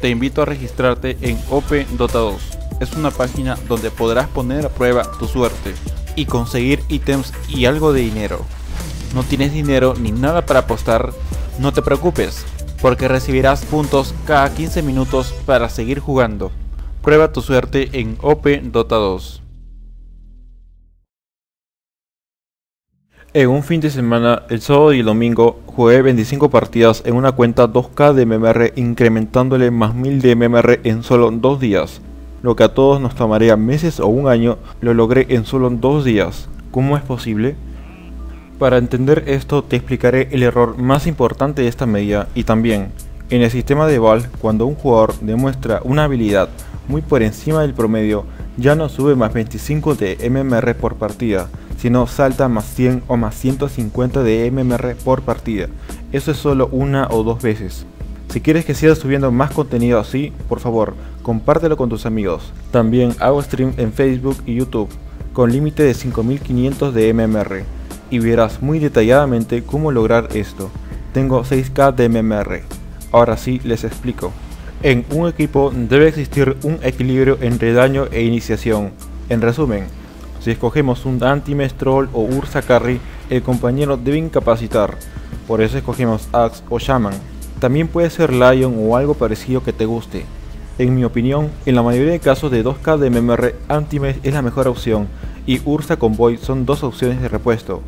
te invito a registrarte en OP Dota 2. Es una página donde podrás poner a prueba tu suerte y conseguir ítems y algo de dinero. No tienes dinero ni nada para apostar, no te preocupes, porque recibirás puntos cada 15 minutos para seguir jugando. Prueba tu suerte en OP Dota 2. En un fin de semana, el sábado y el domingo, jugué 25 partidas en una cuenta 2K de MMR incrementándole más 1000 de MMR en solo 2 días. Lo que a todos nos tomaría meses o un año, lo logré en solo 2 días. ¿Cómo es posible? Para entender esto te explicaré el error más importante de esta medida y también, en el sistema de Valve, cuando un jugador demuestra una habilidad muy por encima del promedio, ya no sube más 25 de MMR por partida, sino salta más 100 o más 150 de MMR por partida. Eso es solo una o dos veces. Si quieres que siga subiendo más contenido así, por favor, compártelo con tus amigos. También hago stream en Facebook y YouTube, con límite de 5500 de MMR, y verás muy detalladamente cómo lograr esto. Tengo 6k de MMR. Ahora sí les explico. En un equipo debe existir un equilibrio entre daño e iniciación. En resumen, si escogemos un Anti-Mestrol o Ursa Carry, el compañero debe incapacitar, por eso escogemos Axe o Shaman. También puede ser Lion o algo parecido que te guste. En mi opinión, en la mayoría de casos de 2K de MMR, Anti-Mesh es la mejor opción y Ursa Convoy son dos opciones de repuesto.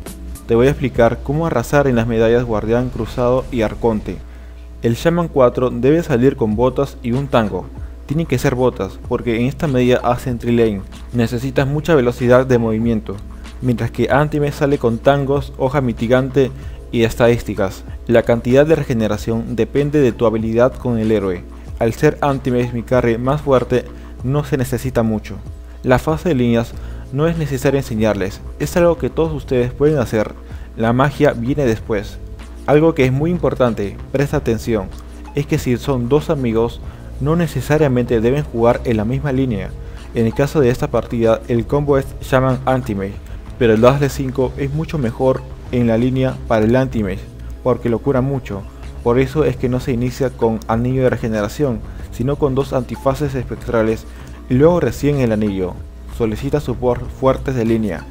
Te voy a explicar cómo arrasar en las medallas Guardián Cruzado y Arconte. El Shaman 4 debe salir con botas y un tango, tienen que ser botas, porque en esta medida hace entry lane, necesitas mucha velocidad de movimiento, mientras que Antime sale con tangos, hoja mitigante y estadísticas. La cantidad de regeneración depende de tu habilidad con el héroe. Al ser Antime mi carry más fuerte, no se necesita mucho. La fase de líneas no es necesario enseñarles, es algo que todos ustedes pueden hacer. La magia viene después. Algo que es muy importante, presta atención, es que si son dos amigos, no necesariamente deben jugar en la misma línea. En el caso de esta partida, el combo es Shaman Antimage, pero el Dash de 5 es mucho mejor en la línea para el Antimage, porque lo cura mucho. Por eso es que no se inicia con anillo de regeneración, sino con dos antifaces espectrales y luego recién el anillo. Solicita support fuertes de línea.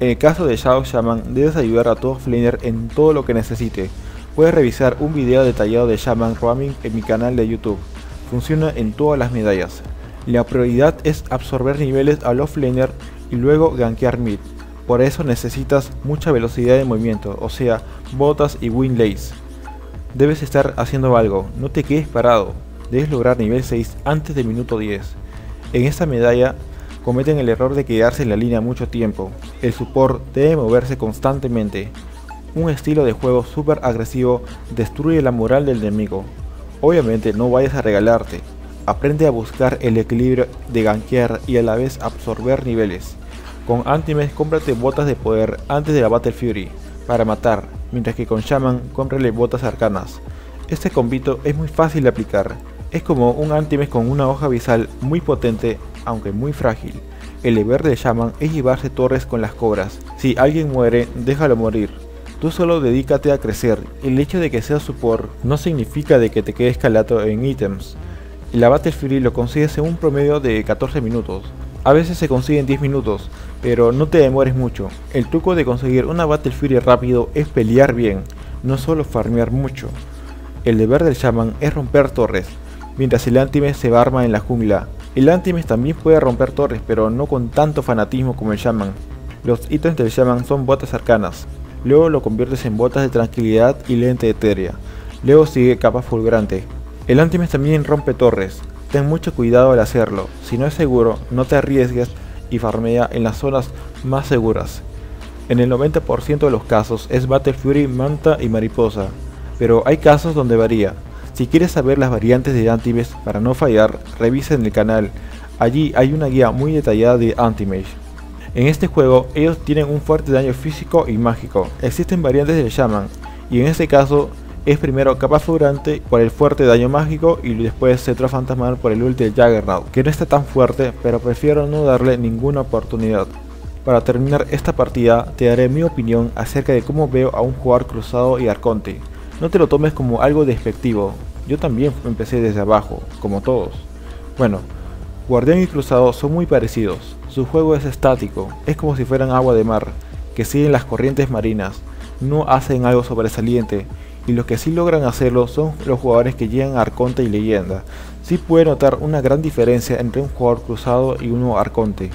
En el caso de Shadow Shaman, debes ayudar a todo flaner en todo lo que necesite. Puedes revisar un video detallado de Shaman Roaming en mi canal de YouTube funciona en todas las medallas. La prioridad es absorber niveles al offlaner y luego gankear mid. Por eso necesitas mucha velocidad de movimiento, o sea, botas y win lace. Debes estar haciendo algo, no te quedes parado. Debes lograr nivel 6 antes del minuto 10. En esta medalla cometen el error de quedarse en la línea mucho tiempo. El support debe moverse constantemente. Un estilo de juego súper agresivo destruye la moral del enemigo, Obviamente no vayas a regalarte, aprende a buscar el equilibrio de gankear y a la vez absorber niveles. Con Antimes cómprate botas de poder antes de la Battle Fury para matar, mientras que con Shaman cómprale botas arcanas. Este combito es muy fácil de aplicar, es como un Antimes con una hoja visual muy potente aunque muy frágil. El deber de Shaman es llevarse torres con las cobras, si alguien muere déjalo morir, Tú solo dedícate a crecer. El hecho de que seas support no significa de que te quedes calato en ítems. La Fury lo consigues en un promedio de 14 minutos. A veces se consigue en 10 minutos, pero no te demores mucho. El truco de conseguir una Battle Fury rápido es pelear bien, no solo farmear mucho. El deber del Shaman es romper torres, mientras el Antimes se arma en la jungla. El Antimes también puede romper torres, pero no con tanto fanatismo como el Shaman. Los ítems del Shaman son botas arcanas, luego lo conviertes en botas de tranquilidad y lente etérea, luego sigue capa fulgurante. El Antimes también rompe torres, ten mucho cuidado al hacerlo, si no es seguro no te arriesgues y farmea en las zonas más seguras. En el 90% de los casos es Battle Fury, Manta y Mariposa, pero hay casos donde varía. Si quieres saber las variantes de Antimes para no fallar, revisa en el canal, allí hay una guía muy detallada de Antimage. En este juego ellos tienen un fuerte daño físico y mágico. Existen variantes del Shaman y en este caso es primero capa figurante por el fuerte daño mágico y después Cetro Fantasmal por el ulti de Juggernaut, que no está tan fuerte pero prefiero no darle ninguna oportunidad. Para terminar esta partida te daré mi opinión acerca de cómo veo a un jugador cruzado y arconte. No te lo tomes como algo despectivo, yo también empecé desde abajo, como todos. Bueno, Guardián y Cruzado son muy parecidos, su juego es estático, es como si fueran agua de mar, que siguen las corrientes marinas, no hacen algo sobresaliente, y los que sí logran hacerlo son los jugadores que llegan a Arconte y Leyenda. Sí puede notar una gran diferencia entre un jugador cruzado y uno Arconte.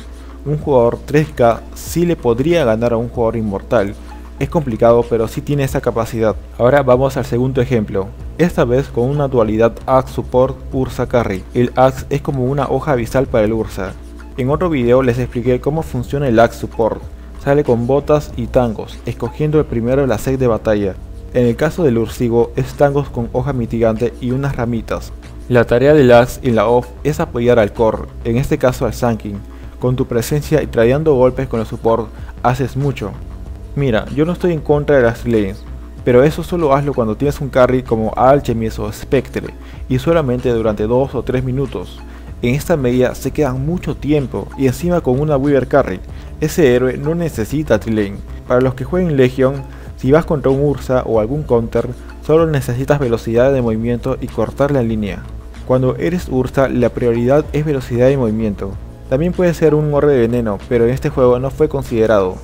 Un jugador 3K sí le podría ganar a un jugador inmortal. Es complicado pero sí tiene esa capacidad. Ahora vamos al segundo ejemplo. Esta vez con una dualidad Axe Support Ursa Carry. El Axe es como una hoja abisal para el Ursa. En otro video les expliqué cómo funciona el Axe Support. Sale con botas y tangos, escogiendo el primero de la set de batalla. En el caso del ursigo es tangos con hoja mitigante y unas ramitas. La tarea del Axe y la OFF es apoyar al core, en este caso al Sanking. Con tu presencia y trayendo golpes con el support haces mucho. Mira, yo no estoy en contra de las lanes, pero eso solo hazlo cuando tienes un carry como Alchemist o Spectre, y solamente durante 2 o 3 minutos. En esta medida se quedan mucho tiempo, y encima con una Weaver Carry, ese héroe no necesita Trilane. Para los que jueguen Legion, si vas contra un Ursa o algún counter, solo necesitas velocidad de movimiento y cortar la línea. Cuando eres Ursa, la prioridad es velocidad de movimiento. También puede ser un orbe de veneno, pero en este juego no fue considerado.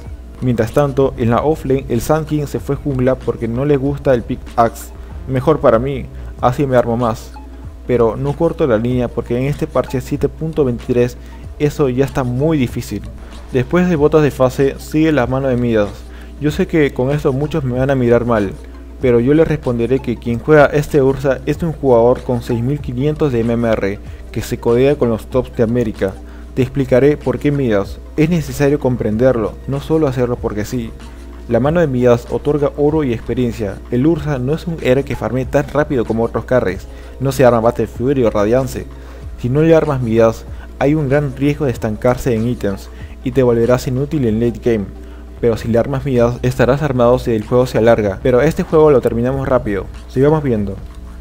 Mientras tanto, en la offlane el Sun King se fue jungla porque no le gusta el pickaxe. Mejor para mí, así me armo más. Pero no corto la línea porque en este parche 7.23 eso ya está muy difícil. Después de botas de fase sigue la mano de Midas, yo sé que con esto muchos me van a mirar mal, pero yo les responderé que quien juega este Ursa es un jugador con 6500 de MMR que se codea con los tops de América. Te explicaré por qué Midas. Es necesario comprenderlo, no solo hacerlo porque sí. La mano de Midas otorga oro y experiencia. El Ursa no es un héroe que farme tan rápido como otros carries. No se arma Battle Fury o Radiance. Si no le armas Midas, hay un gran riesgo de estancarse en ítems y te volverás inútil en late game pero si le armas Midas estarás armado si el juego se alarga, pero este juego lo terminamos rápido, sigamos viendo.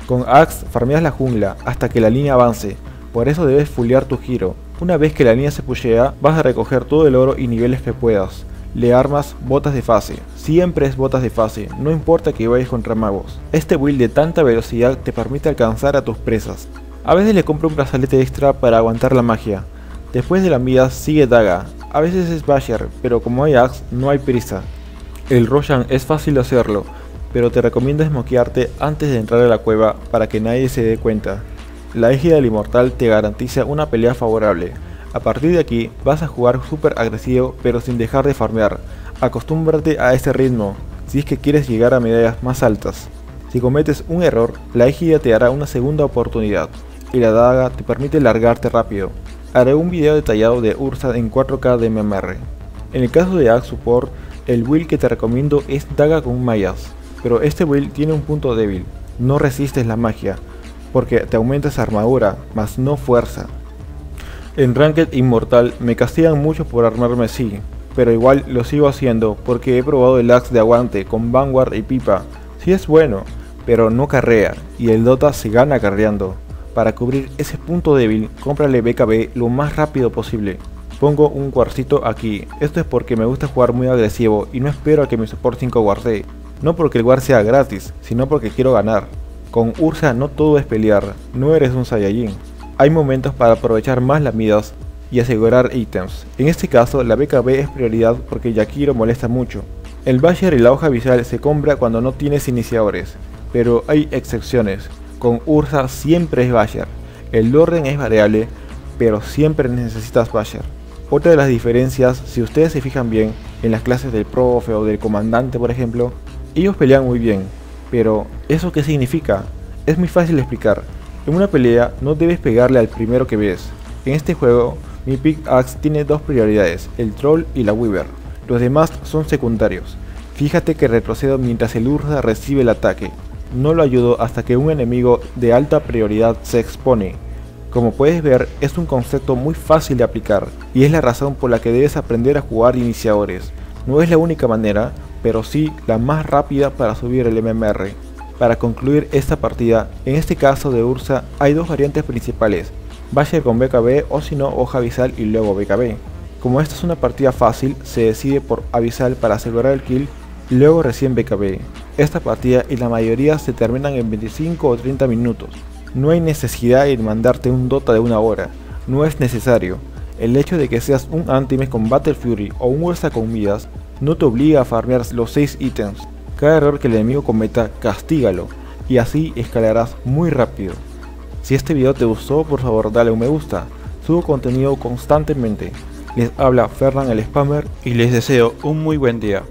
Con Axe farmeas la jungla hasta que la línea avance, por eso debes fullear tu giro. Una vez que la línea se pushea, vas a recoger todo el oro y niveles que puedas. Le armas botas de fase, siempre es botas de fase, no importa que vayas contra magos. Este build de tanta velocidad te permite alcanzar a tus presas. A veces le compro un brazalete extra para aguantar la magia. Después de la Midas sigue Daga, a veces es Basher, pero como hay Axe, no hay prisa. El Roshan es fácil hacerlo, pero te recomiendo esmoquearte antes de entrar a la cueva para que nadie se dé cuenta. La égida del inmortal te garantiza una pelea favorable. A partir de aquí vas a jugar súper agresivo pero sin dejar de farmear. Acostúmbrate a este ritmo si es que quieres llegar a medallas más altas. Si cometes un error, la égida te hará una segunda oportunidad y la daga te permite largarte rápido haré un video detallado de Ursa en 4K de MMR. En el caso de Axe Support, el build que te recomiendo es Daga con Mayas, pero este build tiene un punto débil, no resistes la magia, porque te aumentas armadura, mas no fuerza. En Ranked Inmortal me castigan mucho por armarme así, pero igual lo sigo haciendo porque he probado el Axe de aguante con Vanguard y Pipa, sí es bueno, pero no carrea, y el Dota se gana carreando. Para cubrir ese punto débil, cómprale BKB lo más rápido posible. Pongo un cuarcito aquí, esto es porque me gusta jugar muy agresivo y no espero a que mi support 5 guarde. No porque el guard sea gratis, sino porque quiero ganar. Con Ursa no todo es pelear, no eres un Saiyajin. Hay momentos para aprovechar más las midas y asegurar ítems. En este caso la BKB es prioridad porque Yakiro molesta mucho. El Basher y la hoja visual se compra cuando no tienes iniciadores, pero hay excepciones. Con Ursa siempre es Basher. El orden es variable, pero siempre necesitas Basher. Otra de las diferencias, si ustedes se fijan bien, en las clases del profe o del comandante por ejemplo, ellos pelean muy bien, pero ¿eso qué significa? Es muy fácil de explicar. En una pelea no debes pegarle al primero que ves. En este juego, mi pickaxe tiene dos prioridades, el troll y la weaver. Los demás son secundarios. Fíjate que retrocedo mientras el Ursa recibe el ataque, no lo ayudo hasta que un enemigo de alta prioridad se expone. Como puedes ver, es un concepto muy fácil de aplicar, y es la razón por la que debes aprender a jugar iniciadores. No es la única manera, pero sí la más rápida para subir el MMR. Para concluir esta partida, en este caso de Ursa hay dos variantes principales, Basher con BKB o si no hoja avisal y luego BKB. Como esta es una partida fácil, se decide por avisal para asegurar el kill luego recién BKB. Esta partida y la mayoría se terminan en 25 o 30 minutos. No hay necesidad de mandarte un Dota de una hora, no es necesario. El hecho de que seas un Antimes con Battle Fury o un Ursa con Midas no te obliga a farmear los 6 ítems. Cada error que el enemigo cometa, castígalo, y así escalarás muy rápido. Si este video te gustó, por favor dale un me gusta, subo contenido constantemente. Les habla Fernan el Spammer y les deseo un muy buen día.